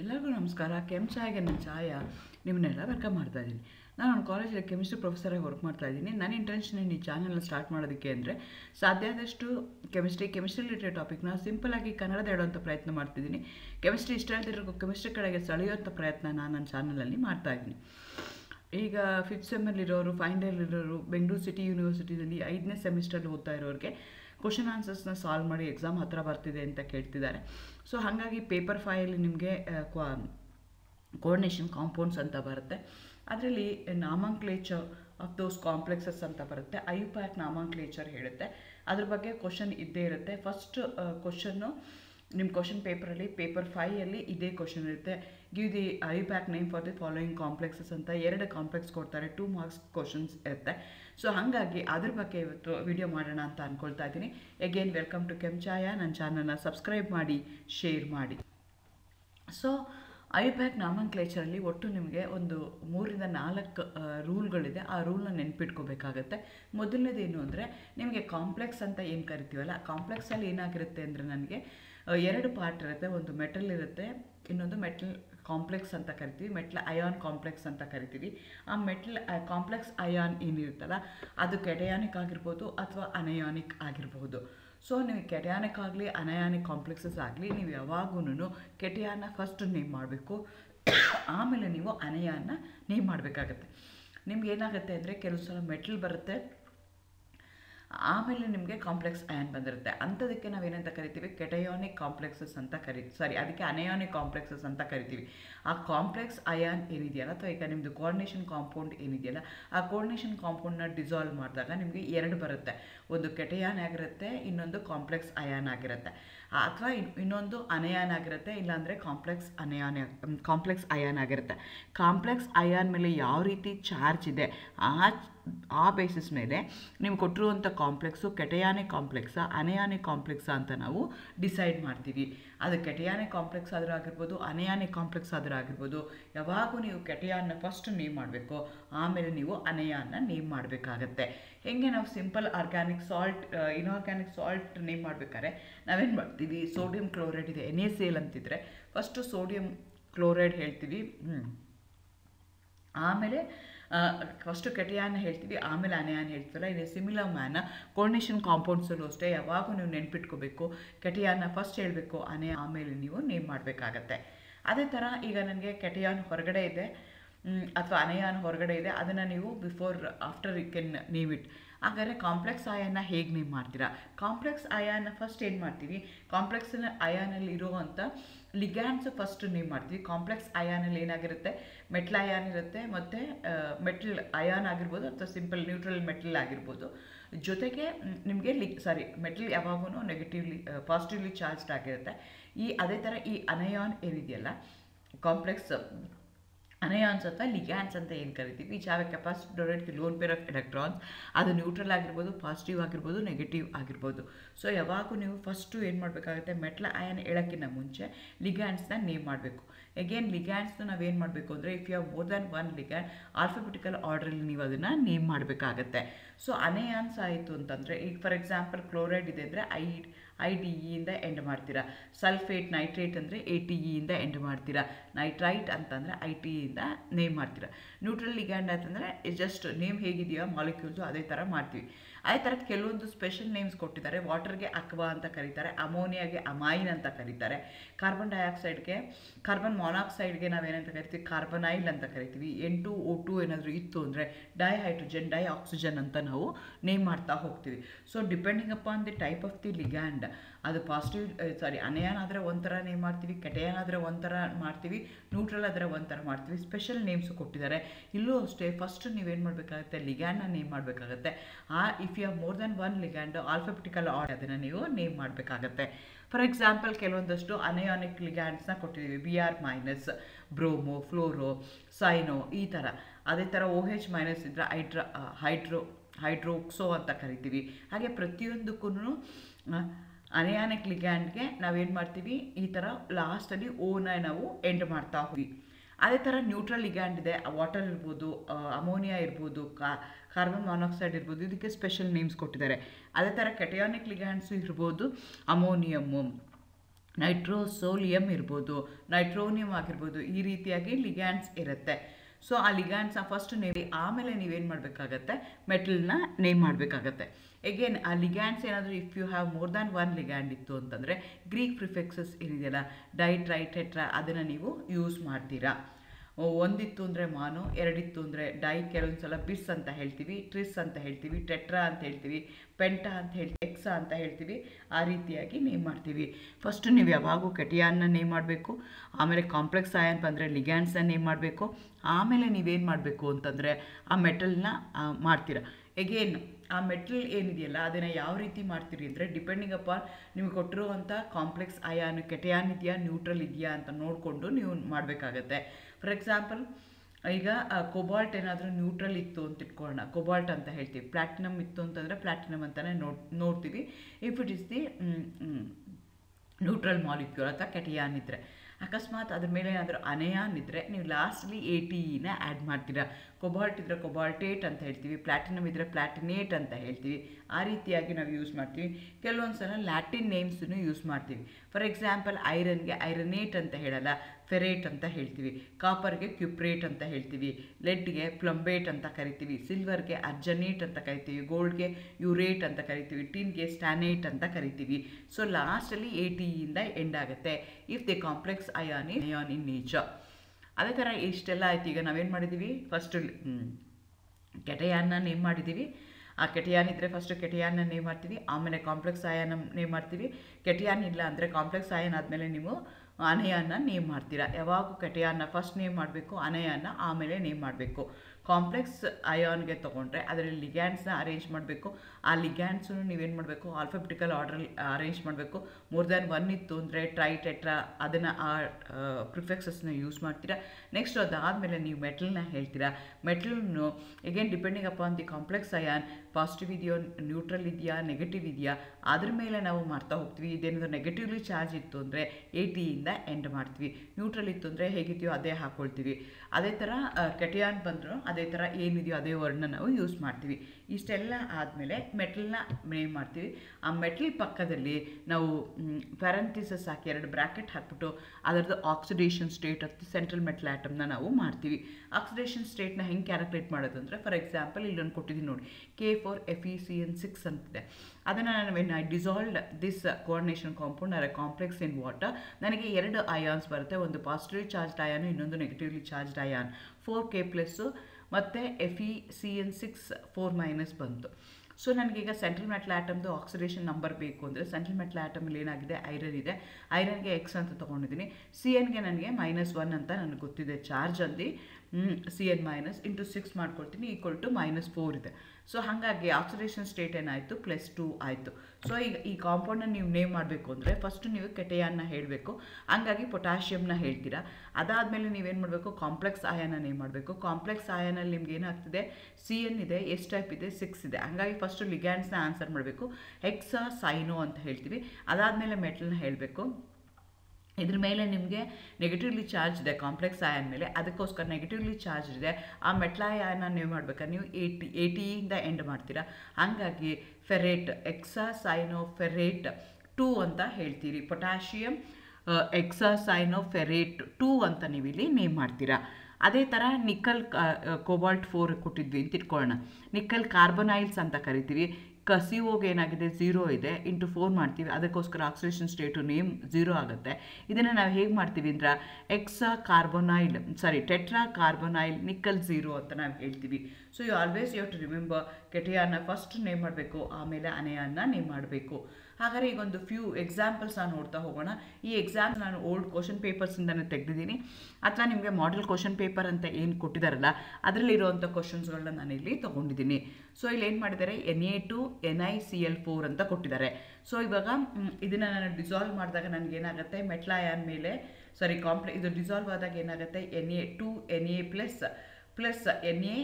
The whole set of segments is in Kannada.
ಎಲ್ಲರಿಗೂ ನಮಸ್ಕಾರ. ಕೆಮ್ ಚಾಯ್ಗೆ ನನ್ನ ಚಾಯ. ನಿಮ್ಮನ್ನೆಲ್ಲ ವೆಲ್ಕಮ್ ಮಾಡ್ತಾ ಇದ್ದೀನಿ. ನಾನು ನನ್ನ ಕಾಲೇಜಲ್ಲಿ ಕೆಮಿಸ್ಟ್ರಿ ಪ್ರೊಫೆಸರಾಗಿ ವರ್ಕ್ ಮಾಡ್ತಾ ಇದ್ದೀನಿ. ನನ್ನ ಇಂಟೆನ್ಷನ್ ಈ ಚಾನಲ್ನ ಸ್ಟಾರ್ಟ್ ಮಾಡೋದಕ್ಕೆ ಅಂದರೆ, ಸಾಧ್ಯ ಆದಷ್ಟು ಕೆಮಿಸ್ಟ್ರಿ ಕೆಮಿಸ್ಟ್ರಿ ರಿಲೇಟೆಡ್ ಟಾಪಿಕ್ನ ಸಿಂಪಲಾಗಿ ಕನ್ನಡದ ಹೇಳುವಂಥ ಪ್ರಯತ್ನ ಮಾಡ್ತಿದ್ದೀನಿ. ಕೆಮಿಸ್ಟ್ರಿ ಇಷ್ಟ ಕೆಮಿಸ್ಟ್ರಿ ಕಡೆಗೆ ಸೆಳೆಯುವಂಥ ಪ್ರಯತ್ನ ನಾನು ನನ್ನ ಚಾನಲಲ್ಲಿ ಮಾಡ್ತಾ ಇದ್ದೀನಿ. ಈಗ ಫಿಫ್ತ್ ಸೆಮ್ಮಲ್ಲಿರೋರು ಫೈನಲ್ ಇರೋರು ಬೆಂಗಳೂರು ಸಿಟಿ ಯೂನಿವರ್ಸಿಟಿಯಲ್ಲಿ ಐದನೇ ಸೆಮಿಸ್ಟರ್ ಓದ್ತಾ ಇರೋರಿಗೆ ಕ್ವಶನ್ ಆನ್ಸರ್ಸ್ನ ಸಾಲ್ವ್ ಮಾಡಿ ಎಕ್ಸಾಮ್ ಹತ್ರ ಬರ್ತಿದೆ ಅಂತ ಕೇಳ್ತಿದ್ದಾರೆ. ಸೊ ಹಾಗಾಗಿ ಪೇಪರ್ ಫೈಲ್ ನಿಮಗೆ ಕ್ವಾ ಕೋರ್ಡಿನೇಷನ್ ಕಾಂಪೌಂಡ್ಸ್ ಅಂತ ಬರುತ್ತೆ. ಅದರಲ್ಲಿ ನಾಮಂಕ್ಲೇಚರ್ ಆಫ್ ದೋಸ್ ಕಾಂಪ್ಲೆಕ್ಸಸ್ ಅಂತ ಬರುತ್ತೆ. ಐ ಪ್ಯಾಕ್ ನಾಮಂಕ್ಲೇಚರ್ ಹೇಳುತ್ತೆ. ಅದ್ರ ಬಗ್ಗೆ ಕ್ವಶನ್ ಇದ್ದೇ ಇರುತ್ತೆ. ಫಸ್ಟ್ ಕ್ವಶನ್ನು ನಿಮ್ಮ ಕ್ವಶನ್ ಪೇಪರಲ್ಲಿ ಪೇಪರ್ ಫೈಯಲ್ಲಿ ಇದೇ ಕ್ವಶನ್ ಇರುತ್ತೆ. Give the IUPAC name for the following complexes ಅಂತ ಎರಡು ಕಾಂಪ್ಲೆಕ್ಸ್ ಕೊಡ್ತಾರೆ ಟೂ ಮಾರ್ಕ್ಸ್ ಕ್ವಶನ್ಸ್ ಇರುತ್ತೆ. ಸೊ ಹಾಗಾಗಿ ಅದ್ರ ಬಗ್ಗೆ ಇವತ್ತು ವಿಡಿಯೋ ಮಾಡೋಣ ಅಂತ ಅಂದ್ಕೊಳ್ತಾ ಇದ್ದೀನಿ. ಎಗೇನ್ ವೆಲ್ಕಮ್ ಟು ಕೆಂಚಾಯ ನನ್ನ ಚಾನಲ್ನ ಸಬ್ಸ್ಕ್ರೈಬ್ ಮಾಡಿ ಶೇರ್ ಮಾಡಿ. ಸೊ ಐ ಪ್ಯಾಕ್ ನಾಮಂಕ್ಲೇಚರಲ್ಲಿ ಒಟ್ಟು ನಿಮಗೆ ಒಂದು ಮೂರಿಂದ ನಾಲ್ಕು ರೂಲ್ಗಳಿದೆ. ಆ ರೂಲ್ನ ನೆನ್ಪಿಟ್ಕೋಬೇಕಾಗತ್ತೆ. ಮೊದಲನೇದೇನು ಅಂದರೆ, ನಿಮಗೆ ಕಾಂಪ್ಲೆಕ್ಸ್ ಅಂತ ಏನು ಕರಿತೀವಲ್ಲ ಕಾಂಪ್ಲೆಕ್ಸಲ್ಲಿ ಏನಾಗಿರುತ್ತೆ ಅಂದರೆ ನನಗೆ ಎರಡು ಪಾರ್ಟ್ ಇರುತ್ತೆ. ಒಂದು ಮೆಟಲ್ ಇರುತ್ತೆ ಇನ್ನೊಂದು ಮೆಟಲ್ ಕಾಂಪ್ಲೆಕ್ಸ್ ಅಂತ ಕರಿತೀವಿ, ಮೆಟ್ಲ್ ಅಯಾನ್ ಕಾಂಪ್ಲೆಕ್ಸ್ ಅಂತ ಕರಿತೀವಿ. ಆ ಮೆಟ್ಲ್ ಕಾಂಪ್ಲೆಕ್ಸ್ ಅಯಾನ್ ಏನಿರುತ್ತಲ್ಲ, ಅದು ಕೆಟಯಾನಿಕ್ ಆಗಿರ್ಬೋದು ಅಥವಾ ಅನಯಾನಿಕ್ ಆಗಿರಬಹುದು ಸೊ ನೀವು ಕೆಟಯಾನಿಕ್ ಆಗಲಿ, ಅನಯಾನಿಕ್ ಕಾಂಪ್ಲೆಕ್ಸಸ್ ಆಗಲಿ, ನೀವು ಯಾವಾಗೂ ಕೆಟಯಾನ ಫಸ್ಟ್ ನೇಮ್ ಮಾಡಬೇಕು. ಆಮೇಲೆ ನೀವು ಅನಯಾನ ನೇಮ್ ಮಾಡಬೇಕಾಗತ್ತೆ. ನಿಮ್ಗೆ ಏನಾಗುತ್ತೆ ಅಂದರೆ, ಕೆಲವು ಸಲ ಮೆಟ್ಲ್ ಬರುತ್ತೆ. ಆಮೇಲೆ ನಿಮಗೆ ಕಾಂಪ್ಲೆಕ್ಸ್ ಅಯಾನ್ ಬಂದಿರುತ್ತೆ. ಅಂಥದಕ್ಕೆ ನಾವೇನಂತ ಕರಿತೀವಿ? ಕೆಟಯಾನಿಕ್ ಕಾಂಪ್ಲೆಕ್ಸಸ್ ಅಂತ ಕರಿ ಸಾರಿ ಅದಕ್ಕೆ ಅನಯಾನಿಕ್ ಕಾಂಪ್ಲೆಕ್ಸಸ್ ಅಂತ ಕರಿತೀವಿ. ಆ ಕಾಂಪ್ಲೆಕ್ಸ್ ಅಯಾನ್ ಏನಿದೆಯಲ್ಲ? ಅಥವಾ ಈಗ ನಿಮ್ಮದು ಕೋರ್ಡಿನೇಷನ್ ಕಾಂಪೌಂಡ್ ಏನಿದೆಯಲ್ಲ? ಆ ಕೋರ್ಡಿನೇಷನ್ ಕಾಂಪೌಂಡ್ನ ಡಿಸಾಲ್ವ್ ಮಾಡಿದಾಗ ನಿಮಗೆ ಎರಡು ಬರುತ್ತೆ. ಒಂದು ಕೆಟಯಾನ್ ಆಗಿರುತ್ತೆ, ಇನ್ನೊಂದು ಕಾಂಪ್ಲೆಕ್ಸ್ ಅಯಾನ್ ಆಗಿರುತ್ತೆ. ಅಥವಾ ಇನ್ನೊಂದು ಅನಯಾನ್ ಆಗಿರುತ್ತೆ, ಇಲ್ಲಾಂದರೆ ಕಾಂಪ್ಲೆಕ್ಸ್ ಅನಯಾನ್ ಕಾಂಪ್ಲೆಕ್ಸ್ ಅಯಾನ್ ಆಗಿರುತ್ತೆ. ಕಾಂಪ್ಲೆಕ್ಸ್ ಅಯಾನ್ ಮೇಲೆ ಯಾವ ರೀತಿ ಚಾರ್ಜ್ ಇದೆ? ಆ ಆ ಬೇಸಿಸ್ ಮೇಲೆ ನೀವು ಕೊಟ್ಟಿರುವಂಥ ಕಾಂಪ್ಲೆಕ್ಸು ಕೆಟಯಾನೆ ಕಾಂಪ್ಲೆಕ್ಸಾ ಅನಯಾನೆ ಕಾಂಪ್ಲೆಕ್ಸಾ ಅಂತ ನಾವು ಡಿಸೈಡ್ ಮಾಡ್ತೀವಿ. ಅದು ಕೆಟಯಾನೆ ಕಾಂಪ್ಲೆಕ್ಸ್ ಆದರೂ ಆಗಿರ್ಬೋದು ಅನಯಾನೆ ಕಾಂಪ್ಲೆಕ್ಸ್ ಆದರೂ ಆಗಿರ್ಬೋದು, ಯಾವಾಗೂ ನೀವು ಕೆಟಯಾನ್ನ ಫಸ್ಟ್ ನೇಮ್ ಮಾಡಬೇಕು, ಆಮೇಲೆ ನೀವು ಅನಯಾನ್ನ ನೇಮ್ ಮಾಡಬೇಕಾಗತ್ತೆ. ಹೆಂಗೆ ನಾವು simple organic salt inorganic salt name ಮಾಡ್ಬೇಕಾದ್ರೆ ನಾವೇನು ಮಾಡ್ತೀವಿ? ಸೋಡಿಯಂ ಕ್ಲೋರೈಡ್ ಇದೆ. ಎನ್ ಎ ಸಿ ಎಲ್ ಅಂತಿದ್ರೆ ಫಸ್ಟು ಸೋಡಿಯಂ ಕ್ಲೋರೈಡ್ ಹೇಳ್ತೀವಿ. ಆಮೇಲೆ ಫಸ್ಟು ಕೆಟಿಯಾನ ಹೇಳ್ತೀವಿ, ಆಮೇಲೆ ಅನಯಾನ್ ಹೇಳ್ತೀವಲ್ಲ, ಇದೆ ಸಿಮಿಲರ್ ಮ್ಯಾನ ಕೋರ್ಡಿನೇಷನ್ ಕಾಂಪೌಂಡ್ಸಲ್ಲೂ ಅಷ್ಟೇ ಯಾವಾಗೂ ನೀವು ನೆನ್ಪಿಟ್ಕೋಬೇಕು. ಕೆಟಿಯಾನ ಫಸ್ಟ್ ಹೇಳಬೇಕು ಅನೆ ಆಮೇಲೆ ನೀವು ನೇಮ್ ಮಾಡಬೇಕಾಗತ್ತೆ. ಅದೇ ಥರ ಈಗ ನನಗೆ ಕೆಟಿಯಾನ್ ಹೊರಗಡೆ ಇದೆ ಅಥವಾ ಅನಯಾನ್ ಹೊರಗಡೆ ಇದೆ, ಅದನ್ನು ನೀವು before after you can name it ಹಾಗಾದರೆ ಕಾಂಪ್ಲೆಕ್ಸ್ ಆಯಾನ ಹೇಗೆ ನೇಮ್ ಮಾಡ್ತೀರಾ? ಕಾಂಪ್ಲೆಕ್ಸ್ ಆಯಾನ ಫಸ್ಟ್ ಏನು ಮಾಡ್ತೀವಿ? ಕಾಂಪ್ಲೆಕ್ಸ್ ಅಯಾನಲ್ಲಿ ಇರುವಂಥ ಲಿಗ್ಯಾಂಡ್ಸ್ ಫಸ್ಟ್ ನೀವು ಮಾಡ್ತೀವಿ. ಕಾಂಪ್ಲೆಕ್ಸ್ ಅಯಾನಲ್ಲಿ ಏನಾಗಿರುತ್ತೆ? ಮೆಟ್ಲ್ ಅಯಾನ್ ಇರುತ್ತೆ. ಮತ್ತು ಮೆಟ್ಲ್ ಅಯಾನ್ ಆಗಿರ್ಬೋದು ಅಥವಾ ಸಿಂಪಲ್ ನ್ಯೂಟ್ರಲ್ ಮೆಟಲ್ ಆಗಿರ್ಬೋದು. ಜೊತೆಗೆ ನಿಮಗೆ ಲಿ ಸಾರಿ ಮೆಟಲ್ ಯಾವಾಗೂ ನೆಗೆಟಿವ್ಲಿ ಪಾಸಿಟಿವ್ಲಿ ಚಾರ್ಜ್ಡ್ ಆಗಿರುತ್ತೆ. ಈ, ಅದೇ ಥರ ಈ ಅನಯಾನ್ ಏನಿದೆಯಲ್ಲ? ಕಾಂಪ್ಲೆಕ್ಸ್ ಅನಯಾನ್ಸ್ ಅಥವಾ ಲಿಗ್ಯಾನ್ಸ್ ಅಂತ ಏನು ಕರಿತೀವಿ? Each have a capacity donate the lone pair of electrons. ಅದು ನ್ಯೂಟ್ರಲ್ ಆಗಿರ್ಬೋದು ಪಾಸಿಟಿವ್ ಆಗಿರ್ಬೋದು ನೆಗೆಟಿವ್ ಆಗಿರ್ಬೋದು. ಸೊ ಯಾವಾಗೂ ನೀವು ಫಸ್ಟು ಏನು ಮಾಡಬೇಕಾಗುತ್ತೆ? ಮೆಟ್ಲ ಅಯನ್ ಹೇಳೋಕ್ಕಿಂತ ಮುಂಚೆ ಲಿಗ್ಯಾನ್ಸ್ನ ನೇಮ್ ಮಾಡಬೇಕು. ಎಗೇನ್ ಲಿಗ್ಯಾನ್ಸ್ನ ನಾವೇನು ಮಾಡಬೇಕು ಅಂದರೆ if you have more than one ligand alphabetical ಆರ್ಡ್ರಲ್ಲಿ ನೀವು ಅದನ್ನು ನೇಮ್ ಮಾಡಬೇಕಾಗತ್ತೆ. ಸೊ ಅನಯಾನ್ಸ್ ಆಯಿತು ಅಂತಂದರೆ, ಈಗ ಫಾರ್ ಎಕ್ಸಾಂಪಲ್ ಕ್ಲೋರೈಡ್ ಇದೆ ಅಂದರೆ ಐ ಐ ಡಿ ಇಯಿಂದ ಎಂಡ್ ಮಾಡ್ತೀರಾ? ಸಲ್ಫೇಟ್ ನೈಟ್ರೇಟ್ ಅಂದರೆ ಎ ಟಿ ಇಯಿಂದ ಎಂಡ್ ಮಾಡ್ತೀರಾ? ನೈಟ್ರೈಟ್ ಅಂತಂದರೆ ಐ ಟಿ ಇಯಿಂದ ನೇಮ್ ಮಾಡ್ತೀರಾ? ನ್ಯೂಟ್ರಲ್ ಲಿಗ್ಯಾಂಡ್ ಅಂತಂದರೆ ಜಸ್ಟ್ ನೇಮ್ ಹೇಗಿದೆಯೋ ಮಾಲಿಕ್ಯೂಲ್ಸು ಅದೇ ಥರ ಮಾಡ್ತೀವಿ. ಅದೇ ಥರ ಕೆಲವೊಂದು ಸ್ಪೆಷಲ್ ನೇಮ್ಸ್ ಕೊಟ್ಟಿದ್ದಾರೆ. ವಾಟರ್ಗೆ ಅಕ್ವಾ ಅಂತ ಕರೀತಾರೆ ಅಮೋನಿಯಾಗೆ ಅಮೈನ್ ಅಂತ ಕರೀತಾರೆ. ಕಾರ್ಬನ್ ಡೈಆಕ್ಸೈಡ್ಗೆ ಕಾರ್ಬನ್ ಮಾನಾಕ್ಸೈಡ್ಗೆ ನಾವೇನಂತ ಕರಿತೀವಿ? ಕಾರ್ಬನೈಲ್ ಅಂತ ಕರಿತೀವಿ. ಎಂಟು ಓ ಟು ಏನಾದರೂ ಇತ್ತು ಅಂದರೆ ಡೈ ಹೈಡ್ರೋಜನ್ ಡೈ ಆಕ್ಸಿಜನ್ ಅಂತ ನಾವು ನೇಮ್ ಮಾಡ್ತಾ ಹೋಗ್ತೀವಿ. So depending upon the type of the ligand ಅದು ಪಾಸಿಟಿವ್ ಸಾರಿ ಅನಯಾನ್ ಆದರೆ ಒಂಥರ ನೇಮ್ ಮಾಡ್ತೀವಿ ಕೆಟಯಾನ್ ಆದರೆ ಒಂಥರ ಮಾಡ್ತೀವಿ ನ್ಯೂಟ್ರಲ್ ಆದರೆ ಒಂಥರ ಮಾಡ್ತೀವಿ ಸ್ಪೆಷಲ್ ನೇಮ್ಸು ಕೊಟ್ಟಿದ್ದಾರೆ. ಇಲ್ಲೂ ಅಷ್ಟೇ ಫಸ್ಟ್ ನೀವೇನು ಮಾಡಬೇಕಾಗುತ್ತೆ? ಲಿಗ್ಯಾಂಡ್ನ ನೇಮ್ ಮಾಡಬೇಕಾಗತ್ತೆ. ಆ if you have more than one ligand alphabetical order ಅದನ್ನು ನೀವು ನೇಮ್ ಮಾಡಬೇಕಾಗತ್ತೆ. ಫಾರ್ ಎಕ್ಸಾಂಪಲ್ ಕೆಲವೊಂದಷ್ಟು ಅನಯಾನಿಕ್ ಲಿಗ್ಯಾಂಡ್ಸ್ನ ಕೊಟ್ಟಿದ್ದೀವಿ. B R minus bromo fluoro cyano ಈ ಥರ ಅದೇ ಥರ ಓ ಹೆಚ್ ಮೈನಸ್ ಇದ್ದರೆ ಹೈಡ್ರಾ ಹೈಡ್ರೋ ಹೈಡ್ರೋಕ್ಸೋ ಅಂತ ಕರಿತೀವಿ. ಹಾಗೆ ಪ್ರತಿಯೊಂದಕ್ಕೂ ಅನಯಾನಿಕ್ ಲಿಗ್ಯಾಂಡ್ಗೆ ನಾವೇನು ಮಾಡ್ತೀವಿ? ಈ ಥರ ಲಾಸ್ಟಲ್ಲಿ ಓನ ನಾವು ಎಂಡ್ ಮಾಡ್ತಾ ಹೋಗಿ ಅದೇ ಥರ ನ್ಯೂಟ್ರಲ್ ಲಿಗ್ಯಾಂಡ್ ಇದೆ. ವಾಟರ್ ಇರ್ಬೋದು ಅಮೋನಿಯಾ ಇರ್ಬೋದು, ಕಾ ಕಾರ್ಬನ್ ಮಾನಾಕ್ಸೈಡ್ ಇರ್ಬೋದು, ಇದಕ್ಕೆ ಸ್ಪೆಷಲ್ ನೇಮ್ಸ್ ಕೊಟ್ಟಿದ್ದಾರೆ. ಅದೇ ಥರ ಕೆಟಯಾನಿಕ್ ಲಿಗ್ಯಾಂಡ್ಸ್ ಇರ್ಬೋದು ಅಮೋನಿಯಮ್ಮು ನೈಟ್ರೋಸೋಲಿಯಂ ಇರ್ಬೋದು ನೈಟ್ರೋನಿಯಂ ಆಗಿರ್ಬೋದು, ಈ ರೀತಿಯಾಗಿ ಲಿಗ್ಯಾಂಡ್ಸ್ ಇರುತ್ತೆ. ಸೊ ಆ ಲಿಗ್ಯಾಂಡ್ಸ್ನ ಫಸ್ಟ್ ನೇಮ್ ಆಮೇಲೆ ನೀವೇನು ಮಾಡಬೇಕಾಗತ್ತೆ? ಮೆಟಲ್ನ ನೇಮ್ ಮಾಡಬೇಕಾಗತ್ತೆ. ಎಗೇನ್ ಆ ಲಿಗ್ಯಾಂಡ್ಸ್ ಏನಾದರೂ if you have more than one ligand ಇತ್ತು ಅಂತಂದರೆ ಗ್ರೀಕ್ ಪ್ರಿಫೆಕ್ಸಸ್ ಏನಿದೆಯಲ್ಲ ಡೈಟ್ ರೈಟ್ ಟೆಟ್ರಾ ಅದನ್ನು ನೀವು ಯೂಸ್ ಮಾಡ್ತೀರಾ. ಒಂದಿತ್ತು ಅಂದರೆ ಮಾನು ಎರಡಿತ್ತು ಅಂದರೆ ಡೈ ಕೆಲವೊಂದು ಸಲ ಬಿಸ್ ಅಂತ ಹೇಳ್ತೀವಿ ಟ್ರಿಸ್ ಅಂತ ಹೇಳ್ತೀವಿ ಟೆಟ್ರಾ ಅಂತ ಹೇಳ್ತೀವಿ ಪೆಂಟಾ ಅಂತ ಹೇಳ್ತೀವಿ ಎಕ್ಸಾ ಅಂತ ಹೇಳ್ತೀವಿ, ಆ ರೀತಿಯಾಗಿ ನೇಮ್ ಮಾಡ್ತೀವಿ. ಫಸ್ಟ್ ನೀವು ಯಾವಾಗೂ ಕೆಟಿಯಾನ್ನ ನೇಮ್ ಮಾಡಬೇಕು, ಆಮೇಲೆ ಕಾಂಪ್ಲೆಕ್ಸ್ ಆಯನ್ ಬಂದರೆ ಲಿಗ್ಯಾಂಡ್ಸ್ನ ನೇಮ್ ಮಾಡಬೇಕು, ಆಮೇಲೆ ನೀವೇನು ಮಾಡಬೇಕು ಅಂತಂದರೆ ಆ ಮೆಟಲ್ನ ಮಾಡ್ತೀರಾ. ಎಗೇನ್ ಆ ಮೆಟಲ್ ಏನಿದೆಯಲ್ಲ, ಅದನ್ನು ಯಾವ ರೀತಿ ಮಾಡ್ತೀರಿ ಅಂದರೆ ಡಿಪೆಂಡಿಂಗ್ ಅಪಾನ್ ನಿಮಗೆ ಕೊಟ್ಟಿರುವಂಥ ಕಾಂಪ್ಲೆಕ್ಸ್ ಅಯಾನ್ ಕೆಟಯಾನ್ ಇದೆಯಾ ನ್ಯೂಟ್ರಲ್ ಇದೆಯಾ ಅಂತ ನೋಡಿಕೊಂಡು ನೀವು ಮಾಡಬೇಕಾಗತ್ತೆ. ಫಾರ್ ಎಕ್ಸಾಂಪಲ್ ಈಗ ಕೊಬಾಲ್ಟ್ ಏನಾದರೂ ನ್ಯೂಟ್ರಲ್ ಇತ್ತು ಅಂತ ಇಟ್ಕೊಳ್ಳೋಣ. ಕೊಬಾಲ್ಟ್ ಅಂತ ಹೇಳ್ತೀವಿ. ಪ್ಲಾಟಿನಮ್ ಇತ್ತು ಅಂತಂದರೆ ಪ್ಲಾಟಿನಮ್ ಅಂತಲೇ ನೋಡ್, ನೋಡ್ತೀವಿ. If it is the neutral molecule ಅಥವಾ ಕೆಟಿಯಾನ್ ಇದ್ದರೆ ಅಕಸ್ಮಾತ್ ಅದ್ರ ಮೇಲೆ ಏನಾದರೂ ಅನೆಯಾನ್ ಇದ್ದರೆ ನೀವು ಲಾಸ್ಟ್ಲಿ ಎ ಟಿ ಇನ ಆ್ಯಡ್ ಮಾಡ್ತೀರಾ. ಕೊಬಾಲ್ಟ್ ಇದ್ದರೆ ಕೊಬಾಲ್ಟೇಟ್ ಅಂತ ಹೇಳ್ತೀವಿ, ಪ್ಲಾಟಿನಮ್ ಇದ್ದರೆ ಪ್ಲಾಟಿನೇಟ್ ಅಂತ ಹೇಳ್ತೀವಿ, ಆ ರೀತಿಯಾಗಿ ನಾವು ಯೂಸ್ ಮಾಡ್ತೀವಿ. ಕೆಲವೊಂದು ಸಲ ಲ್ಯಾಟಿನ್ ನೇಮ್ಸನ್ನು ಯೂಸ್ ಮಾಡ್ತೀವಿ. ಫಾರ್ ಎಕ್ಸಾಂಪಲ್ ಐರನ್ಗೆ ಐರನೇಟ್ ಅಂತ ಹೇಳಲ್ಲ, ಫೆರೇಟ್ ಅಂತ ಹೇಳ್ತೀವಿ. ಕಾಪರ್ಗೆ ಕ್ಯುಪ್ರೇಟ್ ಅಂತ ಹೇಳ್ತೀವಿ. ಲೆಡ್ಗೆ ಪ್ಲಂಬೇಟ್ ಅಂತ ಕರಿತೀವಿ. ಸಿಲ್ವರ್ಗೆ ಅರ್ಜನೇಟ್ ಅಂತ ಕರಿತೀವಿ. ಗೋಲ್ಡ್ಗೆ ಯುರೇಟ್ ಅಂತ ಕರಿತೀವಿ. ಟಿನ್ಗೆ ಸ್ಟ್ಯಾನೇಟ್ ಅಂತ ಕರಿತೀವಿ. ಸೊ ಲಾಸ್ಟಲ್ಲಿ ಎ ಇಂದ ಎಂಡ್ ಆಗುತ್ತೆ. If the complex ion in ion in nature ಅದೇ ಥರ ಇಷ್ಟೆಲ್ಲ ಆಯ್ತು. ಈಗ ನಾವೇನು ಮಾಡಿದ್ದೀವಿ ಫಸ್ಟ್ ಕೆಟಯಾನ್ನ ನೇಮ್ ಮಾಡಿದ್ದೀವಿ ಆ ಕೆಟಿಯಾನ್ ಇದ್ದರೆ ಫಸ್ಟು ಕೆಟಿಯಾನ್ನ ನೇಮ್ ಮಾಡ್ತೀವಿ. ಆಮೇಲೆ ಕಾಂಪ್ಲೆಕ್ಸ್ ಆಯಾನ ನೇಮ್ ಮಾಡ್ತೀವಿ. ಕೆಟಿಯಾನ್ ಇಲ್ಲ ಅಂದರೆ ಕಾಂಪ್ಲೆಕ್ಸ್ ಆಯನ್ ಆದಮೇಲೆ ನೀವು ಅನಯಾನ ನೇಮ್ ಮಾಡ್ತೀರಾ. ಯಾವಾಗ ಕೆಟಿಯಾನ್ನ ಫಸ್ಟ್ ನೇಮ್ ಮಾಡಬೇಕು ಅನಯಾನ ಆಮೇಲೆ ನೇಮ್ ಮಾಡಬೇಕು. ಕಾಂಪ್ಲೆಕ್ಸ್ ಅಯಾನ್ಗೆ ತೊಗೊಂಡ್ರೆ ಅದರಲ್ಲಿ ಲಿಗ್ಯಾಂಡ್ಸ್ನ ಅರೇಂಜ್ ಮಾಡಬೇಕು. ಆ ಲಿಗ್ಯಾಂಡ್ಸನ್ನು ನೀವೇನು ಮಾಡಬೇಕು? ಆಲ್ಫಾಬೆಟಿಕಲ್ ಆರ್ಡರ್ ಅರೇಂಜ್ ಮಾಡಬೇಕು. ಮೋರ್ ದ್ಯಾನ್ ಒನ್ ಇತ್ತು ಅಂದರೆ ಟ್ರೈ ಟೆಟ್ರಾ ಅದನ್ನು ಆ ಪ್ರಿಫೆಕ್ಸಸ್ನ ಯೂಸ್ ಮಾಡ್ತೀರಾ? ನೆಕ್ಸ್ಟ್ ಅದಾದಮೇಲೆ ನೀವು ಮೆಟಲ್ನ ಹೇಳ್ತೀರಾ? ಮೆಟಲ್ನು again depending upon the complex ion positive ಇದೆಯೋ ನ್ಯೂಟ್ರಲ್ ಇದೆಯಾ ನೆಗೆಟಿವ್ ಇದೆಯಾ, ಅದ್ರ ಮೇಲೆ ನಾವು ಮಾಡ್ತಾ ಹೋಗ್ತೀವಿ. ಇದೇನಾದರೂ ನೆಗೆಟಿವ್ಲಿ ಚಾರ್ಜ್ ಇತ್ತು ಅಂದರೆ ಎ ಟಿಯಿಂದ ಎಂಡ್ ಮಾಡ್ತೀವಿ. ನ್ಯೂಟ್ರಲ್ ಇತ್ತು ಅಂದರೆ ಹೇಗಿದೆಯೋ ಅದೇ ಹಾಕ್ಕೊಳ್ತೀವಿ ಅದೇ ಥರ ಕೆಟಿಯಾನ್ ಬಂದರೂ ಅದೇ ಥರ ಏನಿದೆಯೋ ಅದೇ ವರ್ಡ್ನ ನಾವು ಯೂಸ್ ಮಾಡ್ತೀವಿ. ಇಷ್ಟೆಲ್ಲ ಆದಮೇಲೆ ಮೆಟಲ್ನ ನೇಮ್ ಮಾಡ್ತೀವಿ. ಆ ಮೆಟಲ್ ಪಕ್ಕದಲ್ಲಿ ನಾವು ಪ್ಯಾರಂಥಿಸಸ್ ಹಾಕಿ ಎರಡು ಬ್ರ್ಯಾಕೆಟ್ ಹಾಕ್ಬಿಟ್ಟು ಅದರದ್ದು oxidation state the central metal ಆ್ಯಟಮ್ನ ನಾವು ಮಾಡ್ತೀವಿ. ಆಕ್ಸಿಡೇಷನ್ ಸ್ಟೇಟ್ನ ಹೆಂಗೆ ಕ್ಯಾಲ್ಕುಲೇಟ್ ಮಾಡೋದು ಅಂದರೆ ಫಾರ್ ಎಕ್ಸಾಂಪಲ್ ಇಲ್ಲೊಂದು ಕೊಟ್ಟಿದ್ದೀನಿ ನೋಡಿ. K four F E C N six ಅಂತಿದೆ. ಅದನ್ನು ನಾನು when I dissolved this coordination compound or a complex in water ನನಗೆ ಎರಡು ಅಯಾನ್ಸ್ ಬರುತ್ತೆ. ಒಂದು ಪಾಸಿಟಿವ್ಲಿ ಚಾರ್ಜ್ಡ್ ಅಯಾನು ಇನ್ನೊಂದು negatively charged ion four K plus ಮತ್ತು F E C N six four minus ಬಂತು. ಸೊ ನನಗೀಗ ಸೆಂಟ್ರಲ್ ಮೆಟ್ಲ್ ಆಟಮ್ದು ಆಕ್ಸಿಡೇಷನ್ ನಂಬರ್ ಬೇಕು ಅಂದರೆ ಸೆಂಟ್ರಲ್ ಮೆಟ್ಲ್ ಆಟಮಲ್ಲಿ ಏನಾಗಿದೆ? ಐರನ್ ಇದೆ. ಐರನ್ಗೆ ಎಕ್ಸ್ ಅಂತ ತೊಗೊಂಡಿದ್ದೀನಿ. ಸಿ ಎನ್ಗೆ ನನಗೆ ಮೈನಸ್ ಒನ್ ಅಂತ ನನಗೆ ಗೊತ್ತಿದೆ. ಚಾರ್ಜ್ ಅಲ್ಲಿ C N minus into six ಮಾಡ್ಕೊಳ್ತೀನಿ ಈಕ್ವಲ್ ಟು ಮೈನಸ್ ಫೋರ್ ಇದೆ. ಸೊ ಹಾಗಾಗಿ ಆಕ್ಸಿಡೇಷನ್ ಸ್ಟೇಟ್ ಏನಾಯಿತು? ಪ್ಲಸ್ ಟು ಆಯಿತು. ಸೊ ಈಗ ಈ ಕಾಂಪೌಂಡನ್ನು ನೀವು ನೇಮ್ ಮಾಡಬೇಕು ಅಂದರೆ ಫಸ್ಟ್ ನೀವು ಕೆಟೆಯಾನ್ನ ಹೇಳಬೇಕು. ಹಾಗಾಗಿ ಪೊಟ್ಯಾಷಿಯಮ್ನ ಹೇಳ್ತೀರಾ? ಅದಾದಮೇಲೆ ನೀವೇನು ಮಾಡಬೇಕು? ಕಾಂಪ್ಲೆಕ್ಸ್ ಆಯನ ನೇಮ್ ಮಾಡಬೇಕು. ಕಾಂಪ್ಲೆಕ್ಸ್ ಆಯನಲ್ಲಿ ನಿಮ್ಗೆ ಏನಾಗ್ತಿದೆ? ಸಿ ಎನ್ ಇದೆ ಎಸ್ ಟೈಪ್ ಇದೆ ಸಿಕ್ಸ್ ಇದೆ. ಹಂಗಾಗಿ ಫಸ್ಟು ಲಿಗ್ಯಾಂಡ್ಸ್ನ ಆನ್ಸರ್ ಮಾಡಬೇಕು. ಎಕ್ಸಾ ಸೈನೋ ಅಂತ ಹೇಳ್ತೀವಿ. ಅದಾದಮೇಲೆ ಮೆಟಲ್ನ ಹೇಳಬೇಕು. ಇದ್ರ ಮೇಲೆ ನಿಮಗೆ ನೆಗೆಟಿವ್ಲಿ ಚಾರ್ಜ್ ಇದೆ ಕಾಂಪ್ಲೆಕ್ಸ್ ಆಯನ್ ಮೇಲೆ. ಅದಕ್ಕೋಸ್ಕರ ನೆಗೆಟಿವ್ಲಿ ಚಾರ್ಜ್ ಇದೆ. ಆ ಮೆಟ್ಲಾಯನ ನೀವು ಮಾಡ್ಬೇಕಾದ್ರೆ ನೀವು ಏಟಿ ಟಿ ಎ ಎಂಡ್ ಮಾಡ್ತೀರಾ? ಹಾಗಾಗಿ ferrate hexa cyano ferrate two ಅಂತ ಹೇಳ್ತೀರಿ. Potassium hexa cyano ferrate two ಅಂತ ನೀವು ಇಲ್ಲಿ ನೇಮ್ ಮಾಡ್ತೀರಾ. ಅದೇ ಥರ ನಿಕ್ಕಲ್ ಕೋಬಾಲ್ಟ್ ಫೋರ್ ಕೊಟ್ಟಿದ್ವಿ ಅಂತ ಇಟ್ಕೊಳ್ಳೋಣ. ನಿಕ್ಕಲ್ ಕಾರ್ಬೊನೈಲ್ಸ್ ಅಂತ ಕರಿತೀವಿ. ಕಸಿಯೋಗೆ ಏನಾಗಿದೆ? ಝೀರೋ ಇದೆ. ಇಂಟು ಫೋರ್ ಮಾಡ್ತೀವಿ. ಅದಕ್ಕೋಸ್ಕರ ಆಕ್ಸಿಡೇಷನ್ ಸ್ಟೇಟು ನೇಮ್ ಝೀರೋ ಆಗುತ್ತೆ. ಇದನ್ನು ನಾವು ಹೇಗೆ ಮಾಡ್ತೀವಿ ಅಂದ್ರೆ hexa carbonyl sorry tetra carbonyl nickel zero ಅಂತ ನಾವು ಹೇಳ್ತೀವಿ. So you always you to remember ಕೆಟಿಯಾನ first name ಮಾಡಬೇಕು, ಆಮೇಲೆ ಅನೆಯನ್ನು ನೇಮ್ ಮಾಡಬೇಕು. ಹಾಗಾದರೆ ಈಗ ಒಂದು ಫ್ಯೂ ಎಕ್ಸಾಂಪಲ್ಸ್ ನಾನು ನೋಡ್ತಾ ಹೋಗೋಣ. ಈ ಎಕ್ಸಾಮ್ ನಾನು ಓಲ್ಡ್ ಕ್ವಶನ್ ಪೇಪರ್ಸಿಂದನೇ ತೆಗೆದಿದ್ದೀನಿ. ಅಥವಾ ನಿಮಗೆ ಮಾಡೆಲ್ ಕ್ವಶನ್ ಪೇಪರ್ ಅಂತ ಏನು ಕೊಟ್ಟಿದ್ದಾರಲ್ಲ ಅದರಲ್ಲಿರುವಂಥ ಕ್ವಶನ್ಸ್ಗಳನ್ನ ನಾನು ಇಲ್ಲಿ ತೊಗೊಂಡಿದ್ದೀನಿ. ಸೊ ಇಲ್ಲಿ ಏನು ಮಾಡಿದ್ದಾರೆ? N A two N I C L four ಅಂತ ಕೊಟ್ಟಿದ್ದಾರೆ. ಸೊ ಇವಾಗ ಇದನ್ನು ನಾನು ಡಿಸಾಲ್ವ್ ಮಾಡಿದಾಗ ನನಗೇನಾಗುತ್ತೆ ಮೆಟ್ಲಾಯನ್ ಮೇಲೆ ಸಾರಿ ಕಾಂಪ್ಲೆ ಇದು ಡಿಸಾಲ್ವ್ ಆದಾಗ ಏನಾಗುತ್ತೆ? N A two N A plus plus N A